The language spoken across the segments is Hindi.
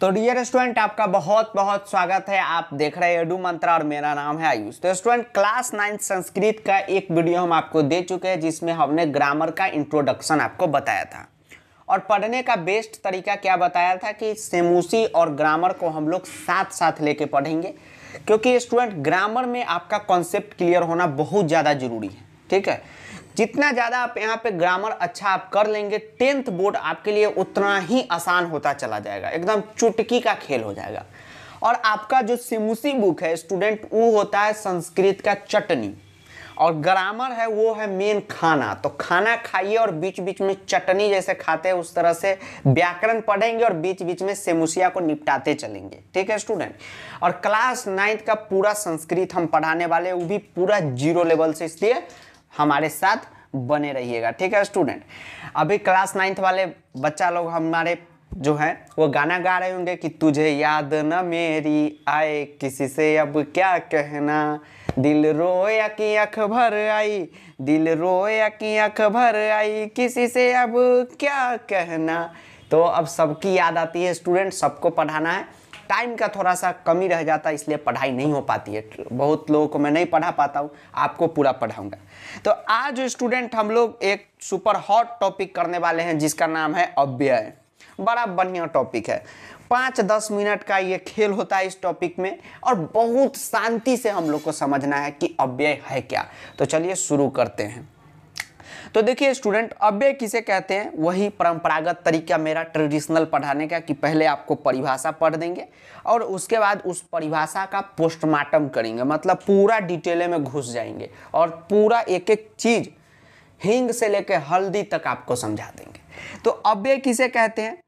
तो डियर स्टूडेंट आपका बहुत बहुत स्वागत है। आप देख रहे हैं एडू मंत्रा और मेरा नाम है आयुष। तो स्टूडेंट क्लास नाइन्थ संस्कृत का एक वीडियो हम आपको दे चुके हैं, जिसमें हमने ग्रामर का इंट्रोडक्शन आपको बताया था। और पढ़ने का बेस्ट तरीका क्या बताया था कि सेमूसी और ग्रामर को हम लोग साथ साथ लेके पढ़ेंगे, क्योंकि स्टूडेंट ग्रामर में आपका कॉन्सेप्ट क्लियर होना बहुत ज़्यादा ज़रूरी है। ठीक है? जितना ज़्यादा आप यहाँ पे ग्रामर अच्छा आप कर लेंगे टेंथ बोर्ड आपके लिए उतना ही आसान होता चला जाएगा। एकदम चुटकी का खेल हो जाएगा। और आपका जो सिमुसी बुक है स्टूडेंट वो होता है संस्कृत का चटनी। और ग्रामर है, वो है मेन खाना। तो खाना खाइए और बीच बीच में चटनी जैसे खाते हैं, उस तरह से व्याकरण पढ़ेंगे और बीच बीच में सेमुसिया को निपटाते चलेंगे। ठीक है स्टूडेंट और क्लास नाइन्थ का पूरा संस्कृत हम पढ़ाने वाले वो भी पूरा ज़ीरो लेवल से। इसलिए हमारे साथ बने रहिएगा, ठीक है स्टूडेंट? अभी क्लास नाइन्थ वाले बच्चा लोग हमारे जो है, वो गाना गा रहे होंगे कि तुझे याद न मेरी आए किसी से, अब क्या कहना? दिल रोया कि अख भर आई? दिल रोया कि अख भर आई किसी से, अब क्या कहना? तो अब सबकी याद आती है स्टूडेंट, सबको पढ़ाना है। टाइम का थोड़ा सा कमी रह जाता है इसलिए पढ़ाई नहीं हो पाती है। बहुत लोगों को मैं नहीं पढ़ा पाता हूँ, आपको पूरा पढ़ाऊँगा। तो आज स्टूडेंट हम लोग एक सुपर हॉट टॉपिक करने वाले हैं, जिसका नाम है अव्यय। बड़ा बढ़िया टॉपिक है। पाँच दस मिनट का ये खेल होता है इस टॉपिक में, और बहुत शांति से हम लोग को समझना है कि अव्यय है क्या। तो चलिए शुरू करते हैं। तो देखिए स्टूडेंट अव्यय किसे कहते हैं? वही परंपरागत तरीका मेरा ट्रेडिशनल पढ़ाने का कि पहले आपको परिभाषा पढ़ देंगे और उसके बाद उस परिभाषा का पोस्टमार्टम करेंगे। मतलब पूरा डिटेल में घुस जाएँगे और पूरा एक एक चीज़ हिंग से लेकर हल्दी तक आपको समझा देंगे। तो अव्यय किसे कहते हैं?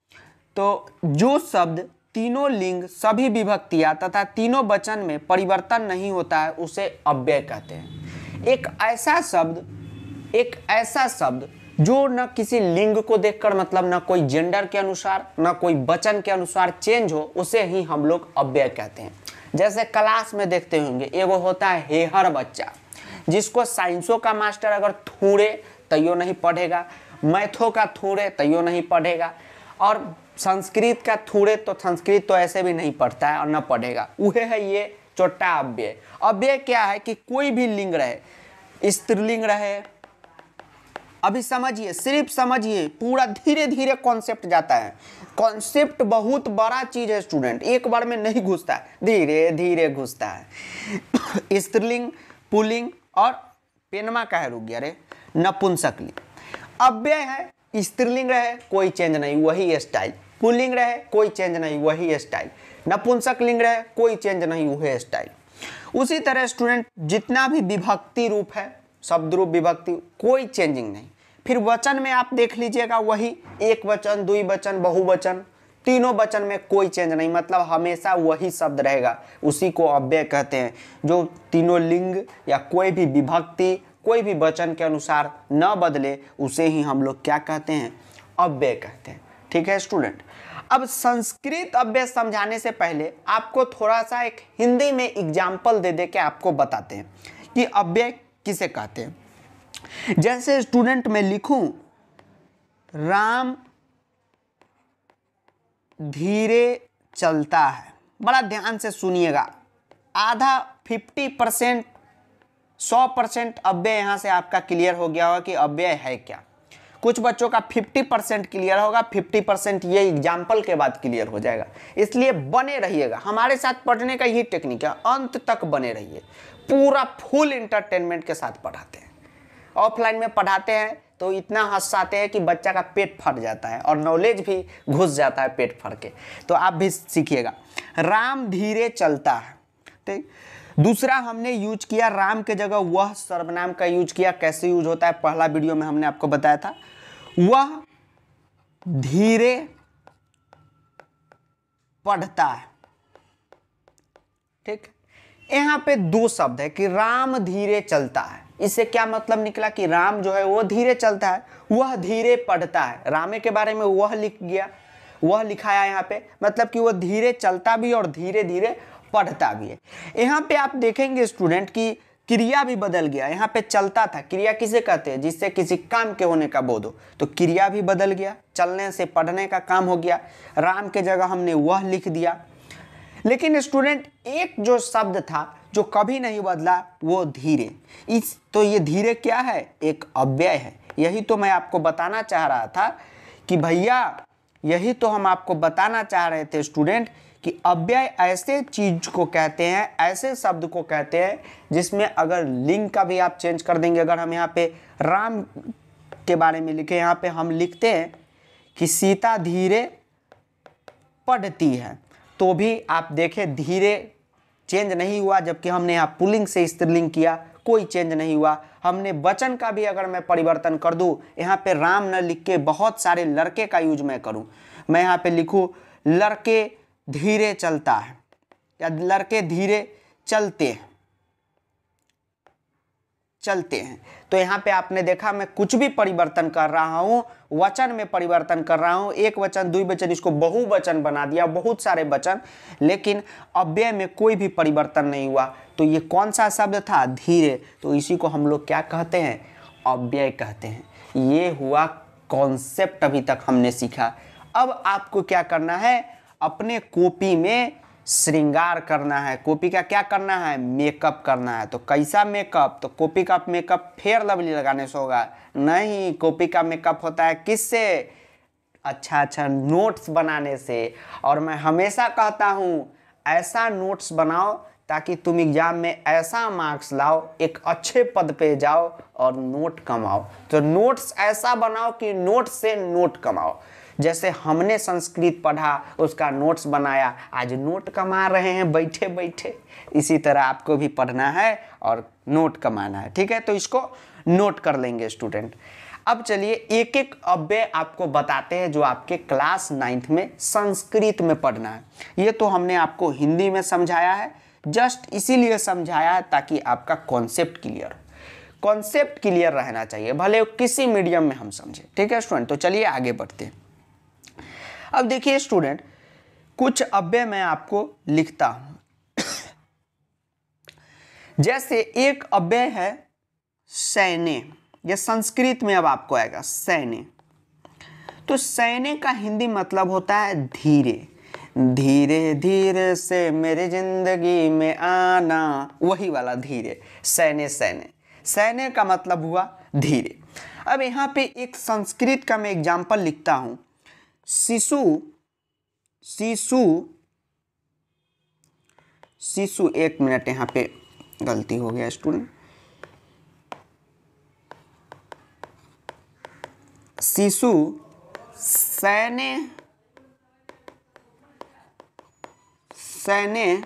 तो जो शब्द तीनों लिंग, सभी विभक्तियाँ तथा तीनों वचन में परिवर्तन नहीं होता है, उसे अव्यय कहते हैं। एक ऐसा शब्द एक ऐसा शब्द जो न किसी लिंग को देखकर मतलब न कोई जेंडर के अनुसार, न कोई वचन के अनुसार चेंज हो, उसे ही हम लोग अव्यय कहते हैं। जैसे क्लास में देखते होंगे, एगो होता है हेहर बच्चा, जिसको साइंसों का मास्टर अगर थूड़े, तैयो नहीं पढ़ेगा। मैथों का थूड़े, तैयो नहीं पढ़ेगा। और संस्कृत का थूड़े तो संस्कृत तो ऐसे भी नहीं पढ़ता है और न पढ़ेगा। वह है ये चोटा अव्यय। अव्यय क्या है कि कोई भी लिंग रहे, स्त्रीलिंग रहे अभी समझिए, सिर्फ़ समझिए, पूरा धीरे धीरे कॉन्सेप्ट जाता है। कॉन्सेप्ट बहुत बड़ा चीज़ है स्टूडेंट एक बार में नहीं घुसता है धीरे धीरे घुसता है। स्त्रीलिंग, पुलिंग और पेनमा का है रुक गया रे, नपुंसकलिंग। अव्यय है, स्त्रीलिंग रहे, कोई चेंज नहीं, वही स्टाइल पुलिंग रहे, कोई चेंज नहीं, वही स्टाइल नपुंसक लिंग रहे, कोई चेंज नहीं, वही स्टाइल उसी तरह स्टूडेंट जितना भी विभक्ति रूप है शब्द रूप विभक्ति, कोई चेंजिंग नहीं। फिर वचन में आप देख लीजिएगा, वही एक वचन, दुई वचन, बहुवचन, तीनों वचन में कोई चेंज नहीं। मतलब हमेशा वही शब्द रहेगा। उसी को अव्यय कहते हैं। जो तीनों लिंग या कोई भी विभक्ति, कोई भी वचन के अनुसार न बदले, उसे ही हम लोग क्या कहते हैं? अव्यय कहते हैं। ठीक है स्टूडेंट अब संस्कृत अव्यय समझाने से पहले आपको थोड़ा सा एक हिंदी में एग्ज़ाम्पल दे दे के आपको बताते हैं कि अव्यय किसे कहते हैं। जैसे स्टूडेंट में लिखूं, राम धीरे चलता है। बड़ा ध्यान से सुनिएगा। आधा फिफ्टी परसेंट सौ परसेंट अव्यय यहाँ से आपका क्लियर हो गया होगा कि अव्यय है क्या। कुछ बच्चों का 50 परसेंट क्लियर होगा 50 परसेंट ये एग्ज़ाम्पल के बाद क्लियर हो जाएगा। इसलिए बने रहिएगा। हमारे साथ पढ़ने का ये टेक्निक है, अंत तक बने रहिए। पूरा फुल इंटरटेनमेंट के साथ पढ़ाते हैं। ऑफलाइन में पढ़ाते हैं तो इतना हंसाते हैं कि बच्चा का पेट फट जाता है और नॉलेज भी घुस जाता है पेट फट के। तो आप भी सीखिएगा। राम धीरे चलता है। ठीक दूसरा हमने यूज़ किया, राम के जगह वह सर्वनाम का यूज़ किया। कैसे यूज़ होता है? पहला वीडियो में हमने आपको बताया था। वह धीरे पढ़ता है। ठीक? यहाँ पे दो शब्द है कि राम धीरे चलता है। इससे क्या मतलब निकला कि राम जो है वो धीरे चलता है, वह धीरे पढ़ता है। रामे के बारे में वह लिख गया, वह लिखाया यहाँ पे मतलब कि वह धीरे चलता भी और धीरे धीरे पढ़ता भी है। यहाँ पे आप देखेंगे स्टूडेंट की क्रिया भी बदल गया। यहाँ पे चलता था। क्रिया किसे कहते हैं? जिससे किसी काम के होने का बोध हो। तो क्रिया भी बदल गया, चलने से पढ़ने का काम हो गया। राम के जगह हमने वह लिख दिया। लेकिन स्टूडेंट एक जो शब्द था जो कभी नहीं बदला, वो धीरे। इस तो ये धीरे क्या है? एक अव्यय है। यही तो मैं आपको बताना चाह रहा था कि भैया, यही तो हम आपको बताना चाह रहे थे स्टूडेंट कि अव्यय ऐसे चीज़ को कहते हैं, ऐसे शब्द को कहते हैं, जिसमें अगर लिंग का भी आप चेंज कर देंगे, अगर हम यहाँ पे राम के बारे में लिखे, यहाँ पे हम लिखते हैं कि सीता धीरे पढ़ती है। तो भी आप देखें, धीरे चेंज नहीं हुआ, जबकि हमने यहाँ पुलिंग से स्त्रीलिंग किया, कोई चेंज नहीं हुआ। हमने वचन का भी अगर मैं परिवर्तन कर दूँ, यहाँ पे राम न लिख के बहुत सारे लड़के का यूज़ मैं करूँ। मैं यहाँ पे लिखूँ, लड़के धीरे चलता है, या लड़के धीरे चलते हैं चलते हैं। तो यहाँ पे आपने देखा, मैं कुछ भी परिवर्तन कर रहा हूँ वचन में परिवर्तन कर रहा हूँ। एक वचन, दुई वचन, इसको बहुवचन बना दिया, बहुत सारे वचन। लेकिन अव्यय में कोई भी परिवर्तन नहीं हुआ। तो ये कौन सा शब्द था? धीरे। तो इसी को हम लोग क्या कहते हैं? अव्यय कहते हैं। ये हुआ कॉन्सेप्ट अभी तक हमने सीखा। अब आपको क्या करना है? अपने कॉपी में श्रृंगार करना है, कॉपी का क्या करना है? मेकअप करना है। तो कैसा मेकअप? तो कॉपी का मेकअप फेयर लवली लगाने से होगा। नहीं, कॉपी का मेकअप होता है किससे? अच्छा अच्छा नोट्स बनाने से। और मैं हमेशा कहता हूँ, ऐसा नोट्स बनाओ ताकि तुम एग्ज़ाम में ऐसा मार्क्स लाओ, एक अच्छे पद पे जाओ और नोट कमाओ। तो नोट्स ऐसा बनाओ कि नोट से नोट कमाओ। जैसे हमने संस्कृत पढ़ा, उसका नोट्स बनाया। आज नोट कमा रहे हैं बैठे बैठे इसी तरह आपको भी पढ़ना है और नोट कमाना है, ठीक है? तो इसको नोट कर लेंगे स्टूडेंट अब चलिए एक एक अव्यय आपको बताते हैं जो आपके क्लास नाइन्थ में संस्कृत में पढ़ना है। ये तो हमने आपको हिंदी में समझाया है। जस्ट इसीलिए समझाया है ताकि आपका कॉन्सेप्ट क्लियर हो कॉन्सेप्ट क्लियर रहना चाहिए, भले किसी मीडियम में हम समझें, ठीक है स्टूडेंट तो चलिए आगे बढ़ते हैं। अब देखिए स्टूडेंट कुछ अव्यय मैं आपको लिखता हूँ। जैसे एक अव्यय है सैने यह संस्कृत में अब आपको आएगा सैने तो सैने का हिंदी मतलब होता है धीरे। धीरे धीरे से मेरी ज़िंदगी में आना, वही वाला धीरे सैने सैने सैने का मतलब हुआ धीरे। अब यहाँ पे एक संस्कृत का मैं एग्ज़ाम्पल लिखता हूँ। शिशु शिशु शिशु, एक मिनट यहाँ पे गलती हो गया स्टूडेंट। शिशु, सैन्य सैन्य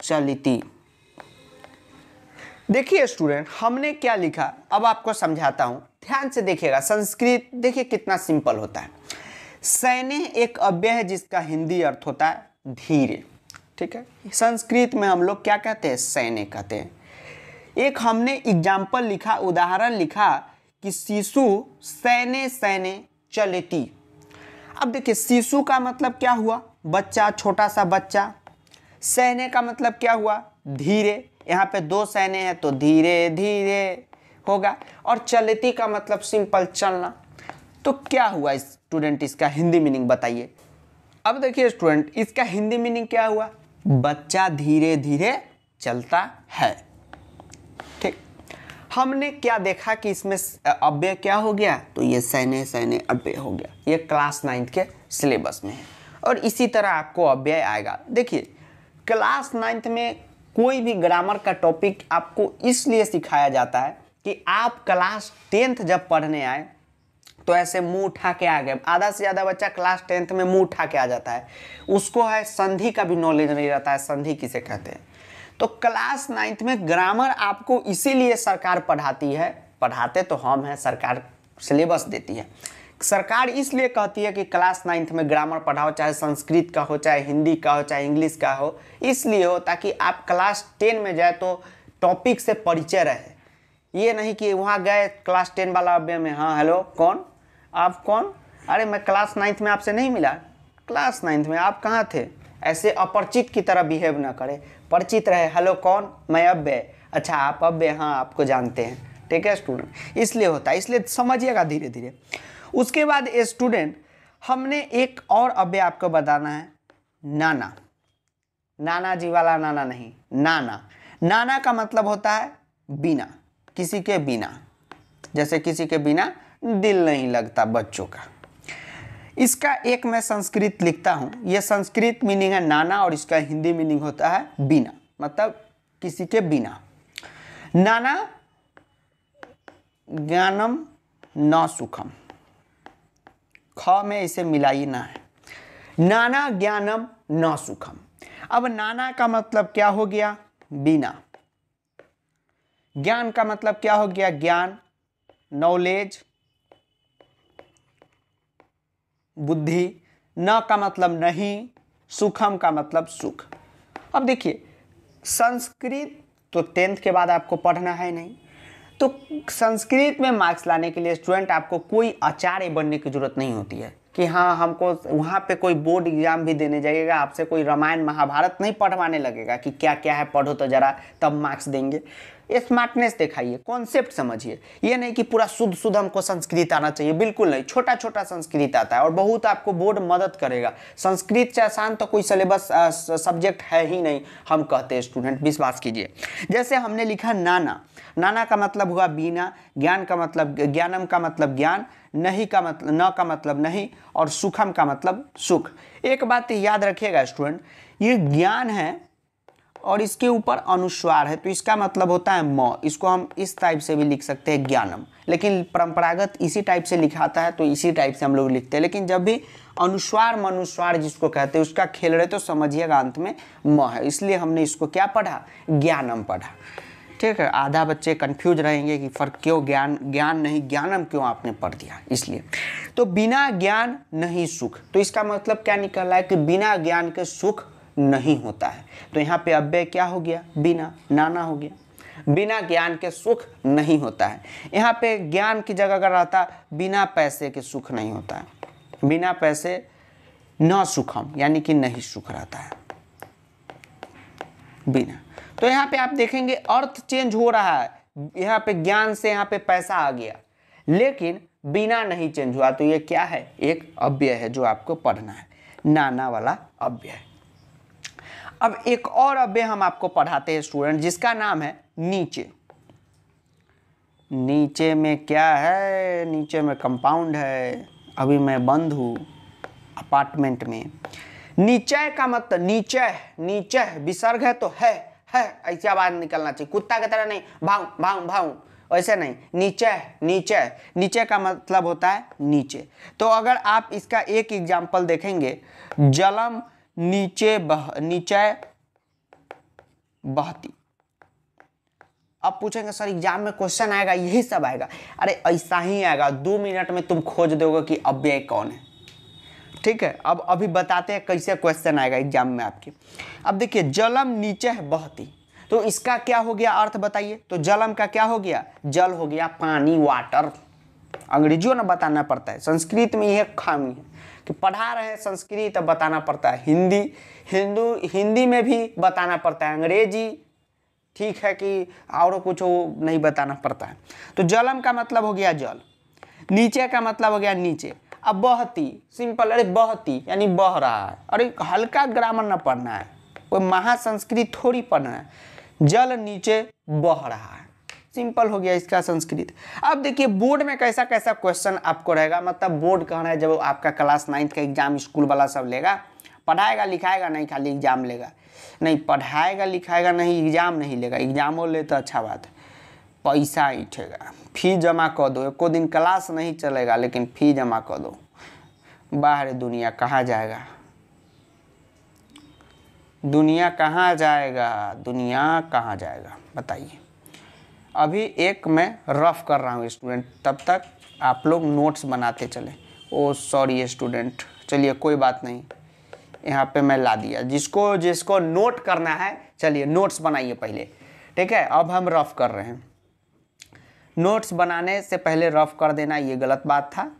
चलिती। देखिए स्टूडेंट, हमने क्या लिखा? अब आपको समझाता हूँ। ध्यान से देखिएगा, संस्कृत देखिए कितना सिंपल होता है। सैन्य एक अव्यय है जिसका हिंदी अर्थ होता है धीरे, ठीक है? संस्कृत में हम लोग क्या कहते हैं? सैन्य कहते हैं। एक हमने एग्ज़ाम्पल लिखा, उदाहरण लिखा कि शिशु सैने सैने चलती। अब देखिए, शिशु का मतलब क्या हुआ? बच्चा, छोटा सा बच्चा। सैन्य का मतलब क्या हुआ? धीरे। यहाँ पे दो सैन्य हैं तो धीरे धीरे। होगा और चलती का मतलब सिंपल चलना। तो क्या हुआ स्टूडेंट, इसका हिंदी मीनिंग बताइए। अब देखिए स्टूडेंट, इसका हिंदी मीनिंग क्या हुआ? बच्चा धीरे धीरे चलता है। ठीक। हमने क्या देखा कि इसमें अव्यय क्या हो गया? तो ये सैने सैन्य अव्यय हो गया। ये क्लास नाइन्थ के सिलेबस में है। और इसी तरह आपको अव्यय आएगा। देखिए, क्लास नाइन्थ में कोई भी ग्रामर का टॉपिक आपको इसलिए सिखाया जाता है कि आप क्लास टेंथ जब पढ़ने आए तो ऐसे मुँह उठा के आ गए। आधा से ज़्यादा बच्चा क्लास टेंथ में मुँह उठा के आ जाता है। उसको है संधि का भी नॉलेज नहीं रहता है, संधि किसे कहते हैं? तो क्लास नाइन्थ में ग्रामर आपको इसीलिए सरकार पढ़ाती है, पढ़ाते तो हम हैं, सरकार सिलेबस देती है। सरकार इसलिए कहती है कि क्लास नाइन्थ में ग्रामर पढ़ाओ, चाहे संस्कृत का हो, चाहे हिंदी का हो, चाहे इंग्लिश का हो, इसलिए हो ताकि आप क्लास टेन में जाए तो टॉपिक से परिचय रहे। ये नहीं कि वहाँ गए क्लास टेन वाला अव्यय में हाँ हेलो कौन? आप कौन? अरे, मैं क्लास नाइन्थ में आपसे नहीं मिला। क्लास नाइन्थ में आप कहाँ थे? ऐसे अपरिचित की तरह बिहेव ना करे। परिचित रहे हेलो कौन? मैं अव्यय अच्छा आप अव्यय हाँ आपको जानते हैं। ठीक है स्टूडेंट इसलिए होता है, इसलिए समझिएगा धीरे धीरे उसके बाद स्टूडेंट हमने एक और अव्यय आपको बताना है, नाना। नाना जी वाला नाना नहीं, नाना। नाना का मतलब होता है, बिना। किसी के बिना, जैसे किसी के बिना दिल नहीं लगता बच्चों का। इसका एक मैं संस्कृत लिखता हूँ। यह संस्कृत मीनिंग है नाना और इसका हिंदी मीनिंग होता है बिना मतलब किसी के बिना। नाना, ज्ञानम न सुखम। ख में इसे मिलाई ना है। नाना, ज्ञानम न सुखम। अब नाना का मतलब क्या हो गया? बिना। ज्ञान का मतलब क्या हो गया? ज्ञान नॉलेज बुद्धि, न का मतलब नहीं, सुखम का मतलब सुख। अब देखिए, संस्कृत तो टेंथ के बाद आपको पढ़ना है नहीं। तो संस्कृत में मार्क्स लाने के लिए स्टूडेंट आपको कोई आचार्य बनने की ज़रूरत नहीं होती है। कि हाँ हमको वहाँ पे कोई बोर्ड एग्ज़ाम भी देने जाइएगा, आपसे कोई रामायण महाभारत नहीं पढ़वाने लगेगा कि क्या क्या है, पढ़ो तो जरा, तब मार्क्स देंगे। स्मार्टनेस दिखाइए कॉन्सेप्ट समझिए। ये नहीं कि पूरा शुद्ध शुद्ध हमको संस्कृत आना चाहिए, बिल्कुल नहीं। छोटा छोटा संस्कृत आता है और बहुत आपको बोर्ड मदद करेगा। संस्कृत से आसान तो कोई सिलेबस सब्जेक्ट है ही नहीं, हम कहते हैं स्टूडेंट विश्वास कीजिए। जैसे हमने लिखा नाना। नाना का मतलब हुआ बीना, ज्ञान का मतलब ज्ञानम का मतलब ज्ञान नहीं का मतलब न का मतलब नहीं और सुखम का मतलब सुख। एक बात याद रखिएगा, स्टूडेंट, ये ज्ञान है और इसके ऊपर अनुस्वार है तो इसका मतलब होता है म। इसको हम इस टाइप से भी लिख सकते हैं, ज्ञानम। लेकिन परंपरागत इसी टाइप से लिखाता है तो इसी टाइप से हम लोग लिखते हैं। लेकिन जब भी अनुस्वार, मनुस्वार जिसको कहते हैं, उसका खेल रहे तो समझिएगा अंत में म है। इसलिए हमने इसको क्या पढ़ा? ज्ञानम पढ़ा। ठीक है, आधा बच्चे कंफ्यूज रहेंगे कि फ़र्क क्यों ज्ञान ज्ञान नहीं, ज्ञानम क्यों आपने पढ़ दिया? इसलिए। तो बिना ज्ञान नहीं सुख। तो इसका मतलब क्या निकल रहा है कि बिना ज्ञान के सुख नहीं होता है। तो यहाँ पे अव्यय क्या हो गया? बिना, नाना हो गया। बिना ज्ञान के सुख नहीं होता है। यहाँ पे ज्ञान की जगह अगर रहता बिना पैसे के सुख नहीं होता है। बिना पैसे न सुखम, यानी कि नहीं सुख रहता है। बिना। तो यहाँ पे आप देखेंगे अर्थ चेंज हो रहा है। यहाँ पे ज्ञान से यहाँ पे पैसा आ गया। लेकिन बिना नहीं चेंज हुआ तो ये क्या है? एक अव्यय है जो आपको पढ़ना है। नाना वाला अव्यय। अब एक और अव्यय हम आपको पढ़ाते हैं स्टूडेंट जिसका नाम है नीचे। नीचे में क्या है? नीचे में कंपाउंड है। अभी मैं बंद हूँ अपार्टमेंट में। नीचे का मतलब नीचे नीचे विसर्ग है तो है। है, ऐसे आवाज़ निकलना चाहिए। कुत्ता की तरह नहीं, भाऊ भाऊ भाऊ ऐसे नहीं। नीचे नीचे। नीचे का मतलब होता है नीचे। तो अगर आप इसका एक एग्ज़ाम्पल देखेंगे, जलम नीचे बह, नीचे बहती। अब पूछेंगे, सर एग्ज़ाम में क्वेश्चन आएगा, यही सब आएगा? अरे, ऐसा ही आएगा। दो मिनट में तुम खोज दोगे कि अव्यय कौन है। ठीक है? अब अभी बताते हैं कैसे क्वेश्चन आएगा एग्ज़ाम में आपके। अब देखिए, जलम नीचे है बहती। तो इसका क्या हो गया? अर्थ बताइए। तो जलम का क्या हो गया? जल हो गया पानी वाटर अंग्रेजियों में बताना पड़ता है। संस्कृत में यह खामी है कि पढ़ा रहे हैं संस्कृत, अब बताना पड़ता है। हिंदी, हिंदू, हिंदी में भी बताना पड़ता है। अंग्रेज़ी, ठीक है कि और कुछ नहीं बताना पड़ता है। तो जलम का मतलब हो गया जल। नीचे का मतलब हो गया नीचे। अब बहती सिंपल अरे बहती, यानी बह रहा है। अरे हल्का ग्रामर ना पढ़ना है, कोई महासंस्कृत थोड़ी पढ़ना है। जल नीचे बह रहा है। सिंपल हो गया इसका संस्कृत। अब देखिए बोर्ड में कैसा कैसा क्वेश्चन आपको रहेगा? मतलब बोर्ड कह रहा है जब आपका क्लास नाइन्थ का एग्ज़ाम स्कूल वाला सब लेगा? पढ़ाएगा, लिखाएगा, नहीं, खाली एग्ज़ाम लेगा। नहीं, पढ़ाएगा, लिखाएगा, नहीं एग्ज़ाम नहीं लेगा। एग्जामो ले तो अच्छा बात है। पैसा ईठेगा फ़ी जमा कर दो। एको दिन क्लास नहीं चलेगा, लेकिन फ़ी जमा कर दो। बाहर दुनिया कहाँ जाएगा? दुनिया कहाँ जाएगा? दुनिया कहाँ जाएगा? बताइए। अभी एक मैं रफ कर रहा हूँ, स्टूडेंट। तब तक आप लोग नोट्स बनाते चले। Oh, sorry, student. चलिए, कोई बात नहीं। यहाँ पे मैं ला दिया। जिसको जिसको नोट करना है, चलिए, नोट्स बनाइए पहले। ठीक है? अब हम रफ कर रहे हैं। नोट्स बनाने से पहले रफ कर देना, ये गलत बात था।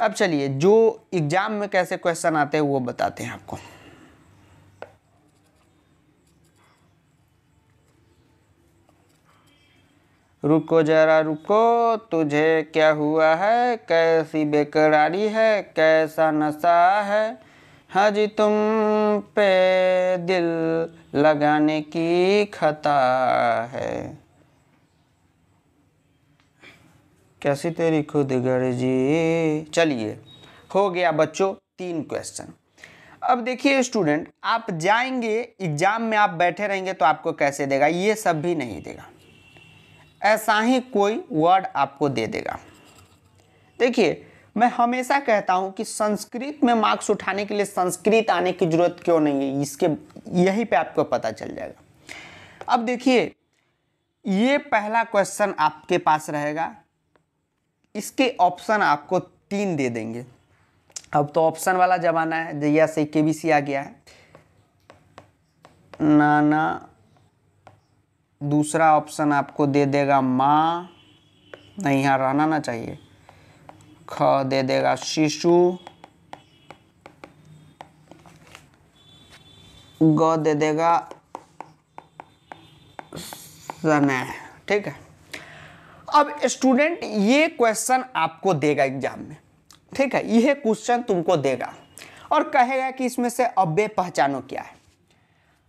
अब चलिए, जो एग्ज़ाम में कैसे क्वेश्चन आते हैं वो बताते हैं आपको। रुको जरा, रुको, तुझे क्या हुआ है? कैसी बेकरारी है? कैसा नशा है? हाजी तुम पे दिल लगाने की खता है। कैसी तेरी खुद गर्जी? चलिए, हो गया बच्चों तीन क्वेश्चन अब देखिए स्टूडेंट आप जाएँगे एग्ज़ाम में आप बैठे रहेंगे तो आपको कैसे देगा? ये सब भी नहीं देगा। ऐसा ही कोई वर्ड आपको दे देगा। देखिए, मैं हमेशा कहता हूँ कि संस्कृत में मार्क्स उठाने के लिए संस्कृत आने की ज़रूरत क्यों नहीं है? इसके, यहीं पे आपको पता चल जाएगा। अब देखिए, ये पहला क्वेश्चन आपके पास रहेगा इसके ऑप्शन आपको तीन दे देंगे। अब तो ऑप्शन वाला ज़माना है जैया से के बी सी आ गया है। नाना, दूसरा ऑप्शन आपको दे देगा माँ। नहीं, यहाँ रहना ना चाहिए। ख दे देगा शिशु। ग दे देगा सने ठीक है? अब स्टूडेंट ये क्वेश्चन आपको देगा एग्ज़ाम में। ठीक है? यह क्वेश्चन तुमको देगा। और कहेगा कि इसमें से अव्यय पहचानो क्या है।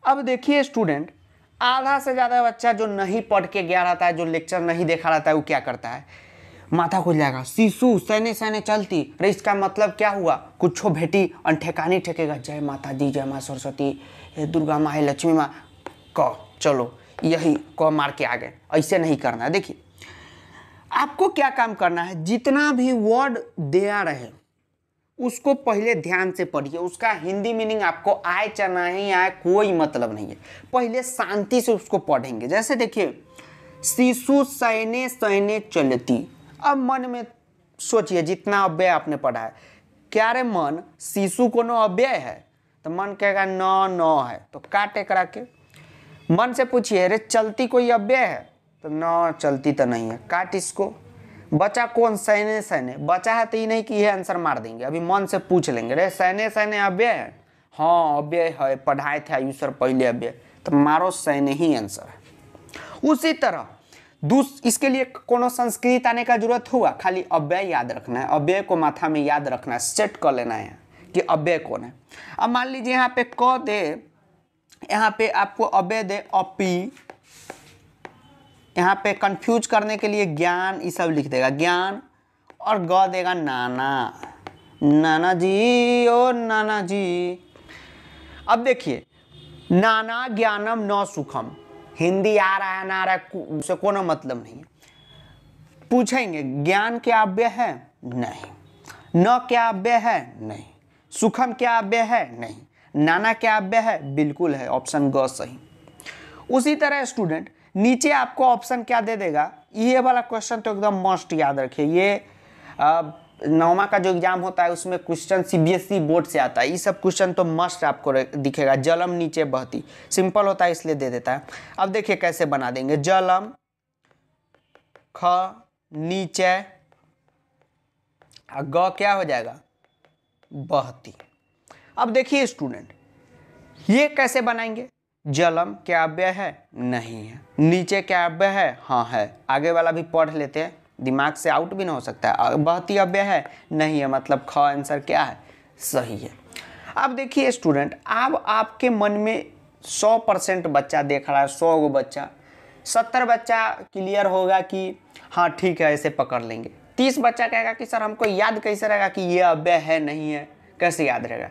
अब देखिए स्टूडेंट आधा से ज़्यादा बच्चा जो नहीं पढ़ के गया रहता है, जो लेक्चर नहीं देखा रहता है, वो क्या करता है? माथा खुल जाएगा। शिशु सैने सैने चलती। अरे इसका मतलब क्या हुआ? कुछ भेटी ठेकानी ठेकेगा। जय माता दी जय माँ सरस्वती, हे दुर्गा माँ, हे लक्ष्मी माँ। क, चलो, यही क मार के आ गए ऐसे नहीं करना है। देखिए आपको क्या काम करना है? जितना भी वर्ड दे आ रहे उसको पहले ध्यान से पढ़िए। उसका हिंदी मीनिंग आपको आए चाहे नहीं आए कोई मतलब नहीं है। पहले शांति से उसको पढ़ेंगे। जैसे देखिए, शिशु सैने सैने चलती। अब मन में सोचिए, जितना अव्यय आपने पढ़ा है। क्या रे मन, शिशु को नो अव्यय है? तो मन कहेगा, न न है। तो काटे करा के। मन से पूछिए, अरे चलती कोई अव्यय है? तो न, चलती तो नहीं है। काट इसको। बचा कौन? सैने सैने। बचा है तो ये नहीं कि ये आंसर मार देंगे। अभी मन से पूछ लेंगे। रे सैने सैने अव्यय है हाँ अव्यय है। पढ़ाए थे आयु सर पहले अव्यय तो मारो सैने ही आंसर है। उसी तरह, दूस, इसके लिए कोनो संस्कृत आने का ज़रूरत हुआ? खाली अव्यय याद रखना है। अव्यय को माथा में याद रखना है। सेट कर लेना है कि अव्यय कौन है। अब मान लीजिए यहाँ पे क दे, यहाँ पे आपको अव्यय दे अपी यहाँ पे कंफ्यूज करने के लिए ज्ञान, ये सब लिख देगा। ज्ञान और ग देगा नाना। नाना जी ओ नाना जी। अब देखिए, नाना ज्ञानम न सुखम। हिंदी आ रहा है, ना आ रहा है उसे कोनो मतलब नहीं पूछेंगे, ज्ञान क्या अव्यय है? नहीं। न क्या अव्यय है? नहीं। सुखम क्या अव्यय है? नहीं। नाना क्या अव्यय है? बिल्कुल है, ऑप्शन ग सही। उसी तरह स्टूडेंट नीचे आपको ऑप्शन क्या दे देगा? ये वाला क्वेश्चन तो एकदम मस्ट याद रखिए। ये नौमा का जो एग्ज़ाम होता है, उसमें क्वेश्चन सीबीएसई बोर्ड से आता है। ये सब क्वेश्चन तो मस्ट आपको दिखेगा। जलम नीचे बहती। सिंपल होता है, इसलिए दे देता है। अब देखिए कैसे बना देंगे। जलम ख नीचे ग क्या हो जाएगा? बहती। अब देखिए स्टूडेंट ये कैसे बनाएँगे? जलम क्या अव्यय है? नहीं है। नीचे क्या अव्यय है? हाँ है। आगे वाला भी पढ़ लेते हैं। दिमाग से आउट भी ना हो सकता है। बहती अव्यय है। नहीं है मतलब ख आंसर क्या है? सही है। अब देखिए स्टूडेंट अब आपके मन में सौ परसेंट बच्चा देख रहा है, सौ गो बच्चा। सत्तर बच्चा क्लियर होगा कि हाँ ठीक है, ऐसे पकड़ लेंगे। तीस बच्चा कहेगा कि, सर, हमको याद कैसे रहेगा कि ये अव्यय है, नहीं है? कैसे याद रहेगा?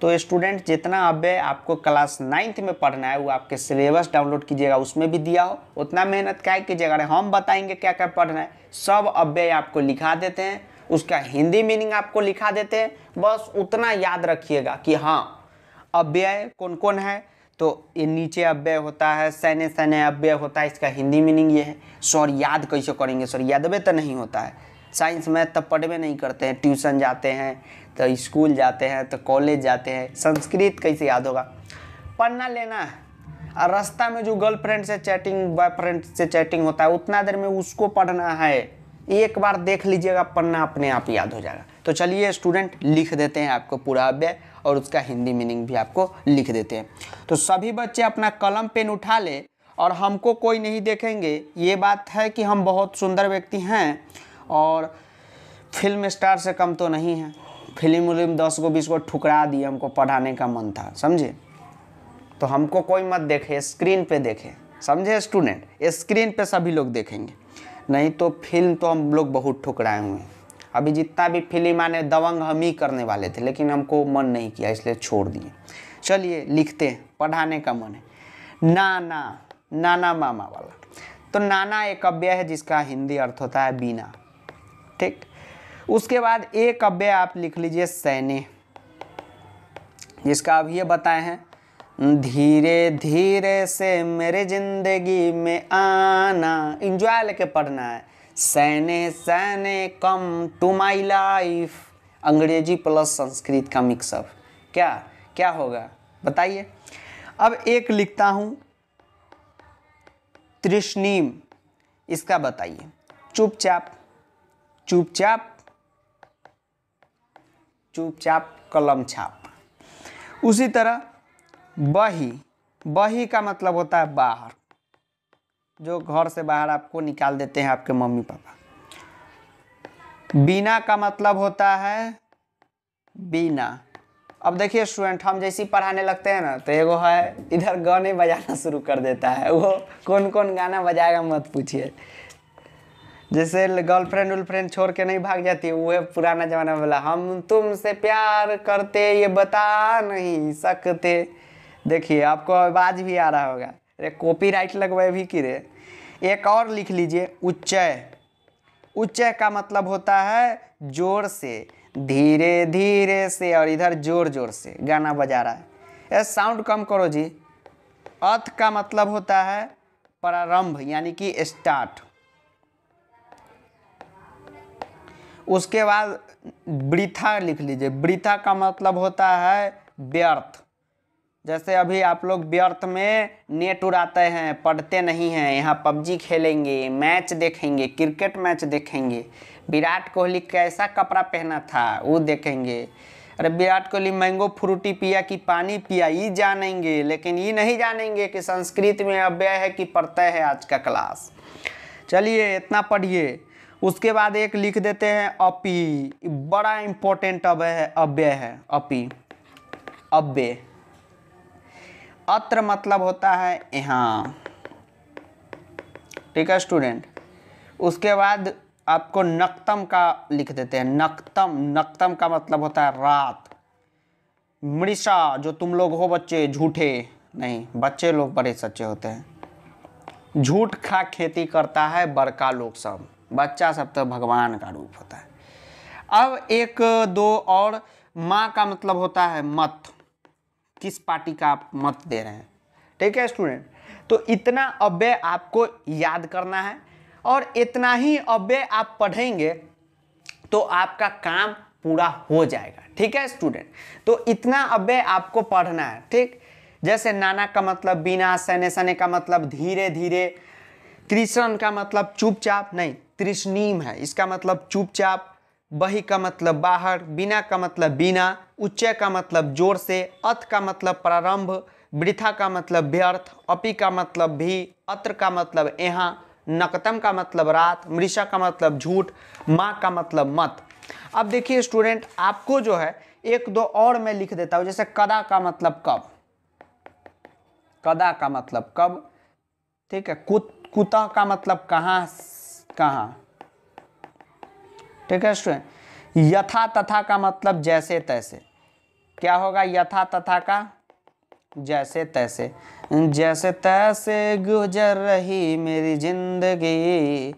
तो स्टूडेंट जितना अव्यय आपको क्लास नाइन्थ में पढ़ना है, वो आपके सिलेबस डाउनलोड कीजिएगा, उसमें भी दिया हो, उतना मेहनत क्या कीजिएगा? अरे हम बताएँगे क्या क्या पढ़ना है। सब अव्यय आपको लिखा देते हैं, उसका हिंदी मीनिंग आपको लिखा देते हैं। बस उतना याद रखिएगा कि हाँ अव्यय कौन कौन है? तो ये नीचे अव्यय होता है सैन्य सैन्य अव्यय होता है, इसका हिंदी मीनिंग ये है। सर, याद कैसे करेंगे? सर यादवे तो नहीं होता है। साइंस मैथ तब पढ़वे नहीं करते हैं ट्यूशन जाते हैं तो स्कूल जाते हैं तो कॉलेज जाते हैं। संस्कृत कैसे याद होगा? पढ़ना लेना। और रास्ता में जो गर्लफ्रेंड से चैटिंग बॉयफ्रेंड से चैटिंग होता है, उतना देर में उसको पढ़ना है। एक बार देख लीजिएगा, पढ़ना अपने आप याद हो जाएगा। तो चलिए स्टूडेंट लिख देते हैं आपको पूरा अव्यय और उसका हिंदी मीनिंग भी आपको लिख देते हैं। तो सभी बच्चे अपना कलम, पेन उठा ले, और हमको कोई नहीं देखेंगे। ये बात है कि हम बहुत सुंदर व्यक्ति हैं, और फ़िल्म स्टार से कम तो नहीं है। फ़िल्म उलिम दस को बीस को ठुकरा दिए, हमको पढ़ाने का मन था, समझे? तो हमको कोई मत देखे, स्क्रीन पे देखे, समझे स्टूडेंट? स्क्रीन पे सभी लोग देखेंगे। नहीं तो फ़िल्म तो हम लोग बहुत ठुकराए हुए हैं। अभी जितना भी फ़िल्म आने, दबंग हम ही करने वाले थे, लेकिन हमको मन नहीं किया, इसलिए छोड़ दिए। चलिए, लिखते हैं, पढ़ाने का मन है। नाना नाना मामा वाला। तो नाना एक अव्यय है जिसका हिंदी अर्थ होता है बीना। ठीक? उसके बाद एक अव्यय आप लिख लीजिए सैने जिसका अब ये बताए हैं, धीरे धीरे से मेरे ज़िंदगी में आना इंजॉय लेके पढ़ना है। सैने सैने कम टू माई लाइफ अंग्रेज़ी प्लस संस्कृत का मिक्सअप क्या क्या होगा? बताइए। अब एक लिखता हूँ। तृष्णीम, इसका बताइए। चुपचाप चुपचाप चुपचाप कलम छाप। उसी तरह बही बही का मतलब होता है बाहर। जो घर से बाहर आपको निकाल देते हैं आपके मम्मी पापा। बीना का मतलब होता है बीना। अब देखिए स्टूडेंट हम जैसे पढ़ाने लगते हैं ना तो एगो है, इधर गाने बजाना शुरू कर देता है। वो कौन कौन गाना बजाएगा मत पूछिए। जैसे गर्लफ्रेंड उलफ्रेंड छोड़ के नहीं भाग जाती, वो है पुराना जमाना वाला। हम तुमसे प्यार करते, ये बता नहीं सकते। देखिए, आपको आवाज़ भी आ रहा होगा। अरे कॉपीराइट लगवाए भी कि रे। एक और लिख लीजिए, उच्चय। उच्चय का मतलब होता है ज़ोर से, धीरे धीरे से और इधर ज़ोर ज़ोर से। गाना बजा रहा है। ये साउंड कम करो जी। अर्थ का मतलब होता है प्रारंभ, यानी कि स्टार्ट उसके बाद वृथा लिख लीजिए। वृथा का मतलब होता है व्यर्थ। जैसे अभी आप लोग व्यर्थ में नेट उड़ाते हैं, पढ़ते नहीं हैं, यहाँ पबजी खेलेंगे, मैच देखेंगे, क्रिकेट मैच देखेंगे। विराट कोहली कैसा कपड़ा पहना था, वो देखेंगे। अरे विराट कोहली मैंगो फ्रूटी पिया कि पानी पिया, ये जानेंगे, लेकिन ये नहीं जानेंगे कि संस्कृत में अव्यय है कि पढ़ता है आज का क्लास। चलिए, इतना पढ़िए। उसके बाद एक लिख देते हैं अपी। बड़ा इंपॉर्टेंट अव्यय है अव्यय है, अपी। अव्यय। अत्र मतलब होता है यहाँ। ठीक है स्टूडेंट उसके बाद आपको नक्तम का लिख देते हैं। नक्तम। नक्तम का मतलब होता है रात। मृषा, जो तुम लोग हो बच्चे, झूठे। नहीं, बच्चे लोग बड़े सच्चे होते हैं। झूठ खा खेती करता है, बड़का लोग सब। बच्चा सब तो भगवान का रूप होता है। अब एक, दो और, माँ का मतलब होता है मत। किस पार्टी का आप मत दे रहे हैं? ठीक है स्टूडेंट तो इतना अव्यय आपको याद करना है और इतना ही अव्यय आप पढ़ेंगे तो आपका काम पूरा हो जाएगा। ठीक है स्टूडेंट तो इतना अव्यय आपको पढ़ना है, ठीक? जैसे नाना का मतलब बिना सने सने का मतलब धीरे धीरे कृष्ण का मतलब चुपचाप, नहीं। तृष्णीम है इसका मतलब चुपचाप बही का मतलब बाहर बिना का मतलब बिना उच्च का मतलब ज़ोर से अथ का मतलब प्रारंभ वृथा का मतलब व्यर्थ अपी का मतलब भी अत्र का मतलब यहाँ नकतम का मतलब रात मृषा का मतलब झूठ माँ का मतलब मत अब देखिए स्टूडेंट आपको जो है एक दो और मैं लिख देता हूँ जैसे कदा का मतलब कब कदा का मतलब कब ठीक है कुत कुतः का मतलब कहाँ कहाँ? ठीक है स्टूडेंट यथा तथा का मतलब जैसे तैसे। क्या होगा? यथा तथा का जैसे तैसे। जैसे तैसे गुजर रही मेरी ज़िंदगी,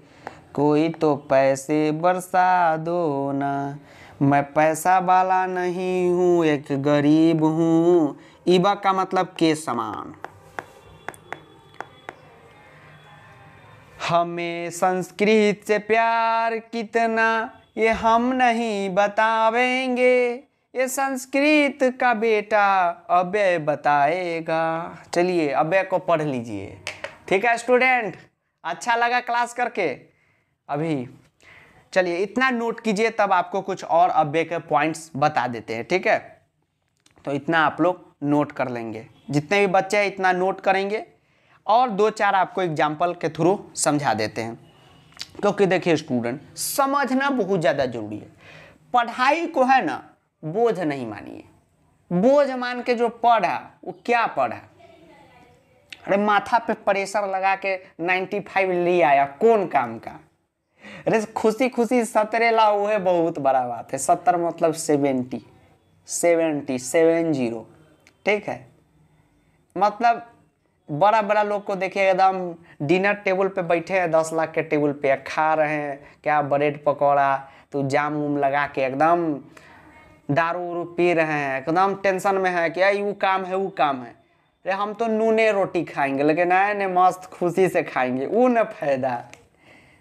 कोई तो पैसे बरसा दो ना। मैं पैसा वाला नहीं हूँ, एक गरीब हूँ। इबा का मतलब के समान। हमें संस्कृत से प्यार कितना, ये हम नहीं बतावेंगे। ये संस्कृत का बेटा अव्यय बताएगा। चलिए अव्यय को पढ़ लीजिए। ठीक है, स्टूडेंट? अच्छा लगा क्लास करके। अभी, चलिए, इतना नोट कीजिए, तब आपको कुछ और अव्यय के पॉइंट्स बता देते हैं। ठीक है? तो इतना आप लोग नोट कर लेंगे। जितने भी बच्चे हैं, इतना नोट करेंगे। और दो चार आपको एग्ज़ाम्पल के थ्रू समझा देते हैं। क्योंकि देखिए स्टूडेंट समझना बहुत ज़्यादा ज़रूरी है। पढ़ाई को है ना, बोझ नहीं मानिए। बोझ मान के जो पढ़ा, वो क्या पढ़ा? अरे माथा पे प्रेशर लगा के 95 ले आया, कौन काम का? अरे खुशी खुशी सत्रह वो है बहुत बड़ा बात है। सत्तर मतलब सेवेंटी सेवेंटी सेवन ज़ीरो ठीक है? मतलब बड़ा बड़ा लोग को देखिए, एकदम डिनर टेबल पे बैठे हैं, दस लाख के टेबल पे, खा रहे हैं, क्या ब्रेड पकौड़ा तो जाम उम लगा के एकदम दारू उरू पी रहे हैं, एकदम टेंशन में है कि ये वो काम है वो काम है। अरे, हम तो नूने रोटी खाएँगे, लेकिन आए ने मस्त खुशी से खाएँगे वो न फ़ायदा।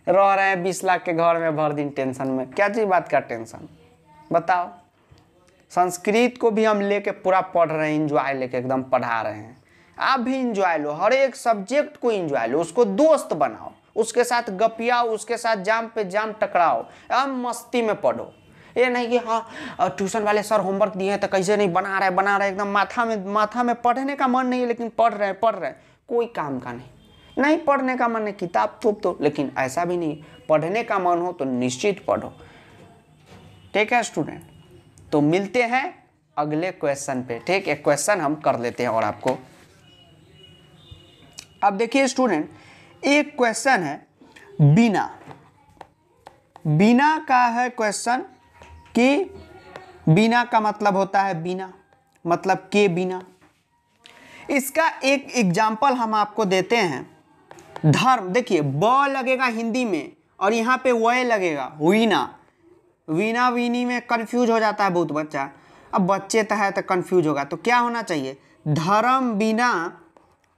रह रहे हैं बीस लाख के घर में भर दिन टेंशन में, क्या चीज़ बात का टेंशन? बताओ। संस्कृत को भी हम लेके पूरा पढ़ रहे हैं इंजॉय लेके एकदम पढ़ा रहे हैं। आप भी इंजॉय लो, हर एक सब्जेक्ट को इंजॉय लो, उसको दोस्त बनाओ, उसके साथ गपियाओ, उसके साथ जाम पे जाम टकराओ हम मस्ती में पढ़ो। ये नहीं कि हाँ ट्यूशन वाले सर होमवर्क दिए हैं तो कैसे नहीं, बना रहे बना रहे, एकदम माथा में माथा में पढ़ने का मन नहीं है, लेकिन पढ़ रहे हैं, पढ़ रहे हैं। कोई काम का नहीं। नहीं पढ़ने का मन है, किताब थोप दो लेकिन ऐसा भी नहीं, पढ़ने का मन हो तो निश्चित पढ़ो। ठीक है स्टूडेंट तो मिलते हैं अगले क्वेश्चन पे। ठीक एक क्वेश्चन हम कर लेते हैं और आपको अब देखिए स्टूडेंट एक क्वेश्चन है, बिना। बिना का है क्वेश्चन कि बिना का मतलब होता है बिना मतलब के बिना। इसका एक एग्ज़ाम्पल हम आपको देते हैं, धर्म। देखिए, ब लगेगा हिंदी में और यहाँ पे वय लगेगा वीना वीना वीनी में कंफ्यूज हो जाता है बहुत बच्चा। अब बच्चे तो है तो कंफ्यूज होगा तो क्या होना चाहिए? धर्म, बिना,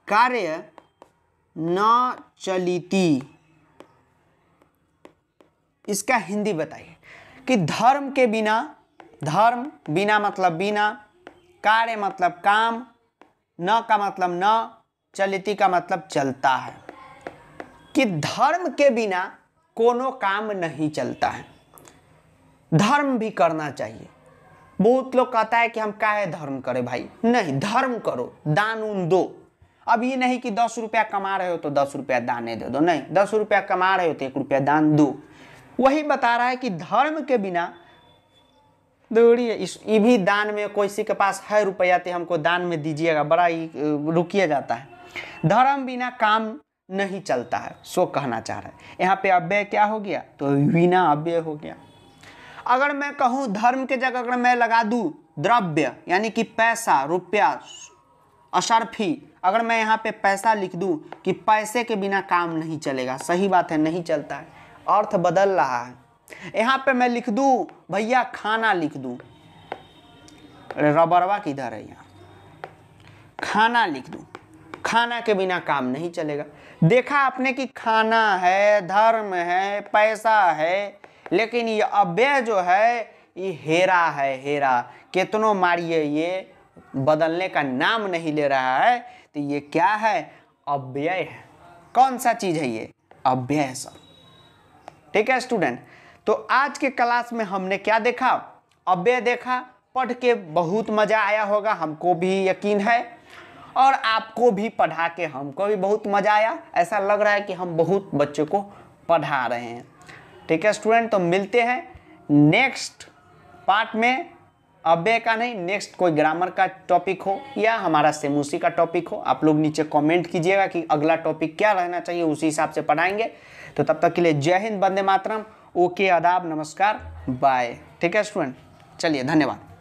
कार्य न चलिती। इसका हिंदी बताइए कि धर्म के बिना, धर्म बिना मतलब बिना, कार्य मतलब काम, न का मतलब न, चलिती का मतलब चलता है। कि धर्म के बिना कोनो काम नहीं चलता है। धर्म भी करना चाहिए। बहुत लोग कहता है कि हम काहे धर्म करें भाई? नहीं, धर्म करो, दान उन दो। अब ये नहीं कि दस रुपया कमा रहे हो तो दस रुपया दाने दे दो, नहीं, दस रुपया कमा रहे हो तो एक रुपया दान दो। वही बता रहा है कि धर्म के बिना दूरी इस, ये भी दान में कोई सी के पास है रुपया तो हमको दान में दीजिएगा, बड़ा ही रुकिया जाता है। धर्म बिना काम नहीं चलता है, सो कहना चाह रहा है। यहाँ पे अव्यय क्या हो गया? तो बिना अव्यय हो गया। अगर मैं कहूँ धर्म के जगह अगर मैं लगा दूँ, द्रव्य, यानी कि पैसा, रुपया, अशरफी अगर मैं यहाँ पे पैसा लिख दूँ कि पैसे के बिना काम नहीं चलेगा, सही बात है, नहीं चलता है। अर्थ बदल रहा है। यहाँ पे मैं लिख दूँ, भैया खाना लिख दूँ। रबरवा किधर है यहाँ? खाना लिख दूँ। खाना के बिना काम नहीं चलेगा। देखा आपने कि खाना है, धर्म है, पैसा है, लेकिन ये अव्यय जो है, ये हेरा है, हेरा। कितनों मारिए ये, बदलने का नाम नहीं ले रहा है। तो ये क्या है? अव्यय है। कौन सा चीज़ है ये? अव्यय सब। ठीक है स्टूडेंट तो आज के क्लास में हमने क्या देखा? अव्यय देखा। पढ़ के बहुत मज़ा आया होगा। हमको भी यकीन है। और आपको भी पढ़ा के हमको भी बहुत मज़ा आया। ऐसा लग रहा है कि हम बहुत बच्चों को पढ़ा रहे हैं। ठीक है स्टूडेंट तो मिलते हैं नेक्स्ट पार्ट में। अव्यय का नहीं नेक्स्ट कोई ग्रामर का टॉपिक हो या हमारा सेमूसी का टॉपिक हो, आप लोग नीचे कमेंट कीजिएगा कि अगला टॉपिक क्या रहना चाहिए, उसी हिसाब से पढ़ाएँगे। तो तब तक के लिए जय हिंद बंदे मातरम, ओके, आदाब, नमस्कार बाय ठीक है स्टूडेंट चलिए, धन्यवाद।